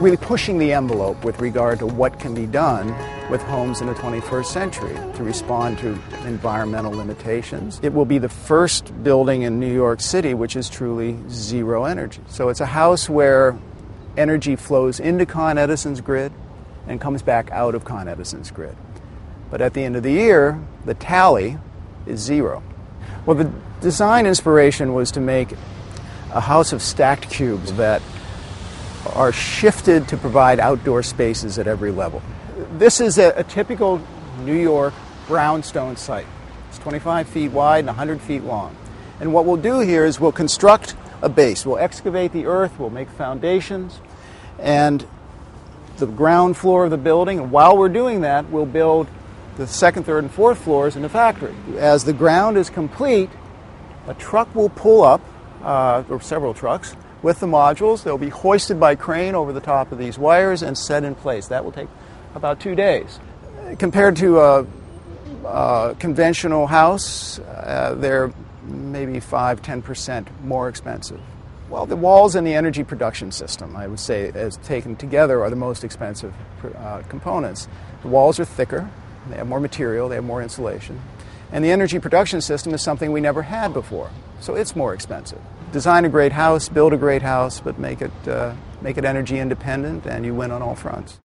really pushing the envelope with regard to what can be done with homes in the 21st century to respond to environmental limitations. It will be the first building in New York City which is truly zero energy. So it's a house where energy flows into Con Edison's grid and comes back out of Con Edison's grid. But at the end of the year, the tally is zero. Well, the design inspiration was to make a house of stacked cubes that are shifted to provide outdoor spaces at every level. This is a, a typical New York brownstone site. It's 25 feet wide and 100 feet long. And what we'll do here is we'll construct a base. We'll excavate the earth, we'll make foundations, and the ground floor of the building. And while we're doing that, we'll build the second, third, and fourth floors in the factory. As the ground is complete, a truck will pull up, uh, or several trucks, with the modules. They'll be hoisted by crane over the top of these wires and set in place. That will take about two days. Compared to a, a conventional house, uh, they're maybe 5 10% more expensive. Well, the walls and the energy production system, I would say, as taken together, are the most expensive uh, components. The walls are thicker, they have more material, they have more insulation. And the energy production system is something we never had before, so it's more expensive. Design a great house, build a great house, but make it, uh, make it energy independent, and you win on all fronts.